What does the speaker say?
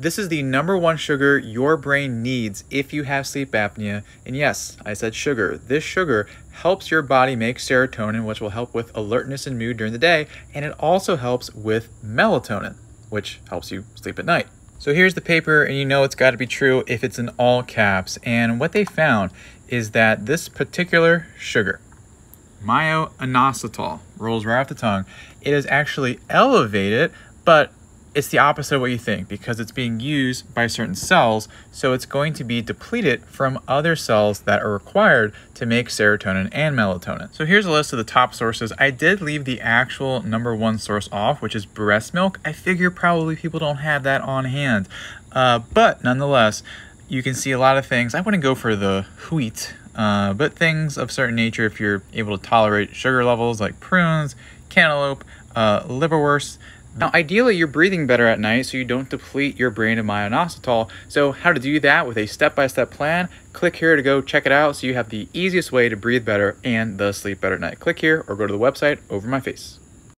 This is the number one sugar your brain needs if you have sleep apnea. And yes, I said sugar. This sugar helps your body make serotonin, which will help with alertness and mood during the day. And it also helps with melatonin, which helps you sleep at night. So here's the paper, and you know it's got to be true if it's in all caps. And what they found is that this particular sugar, myo-inositol, rolls right off the tongue, it is actually elevated, but it's the opposite of what you think because it's being used by certain cells, so it's going to be depleted from other cells that are required to make serotonin and melatonin. So here's a list of the top sources. I did leave the actual number one source off, which is breast milk. I figure probably people don't have that on hand, uh, but nonetheless, you can see a lot of things. I wouldn't go for the wheat, uh, but things of certain nature if you're able to tolerate sugar levels like prunes, cantaloupe, uh, liverwurst. Now, ideally, you're breathing better at night so you don't deplete your brain of myo-inositol. So, how to do that with a step by step plan? Click here to go check it out so you have the easiest way to breathe better and thus sleep better at night. Click here or go to the website over my face.